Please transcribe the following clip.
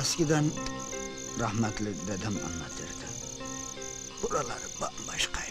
Eskiden rahmetli dedem anlatırdı. Buraları bambaşka.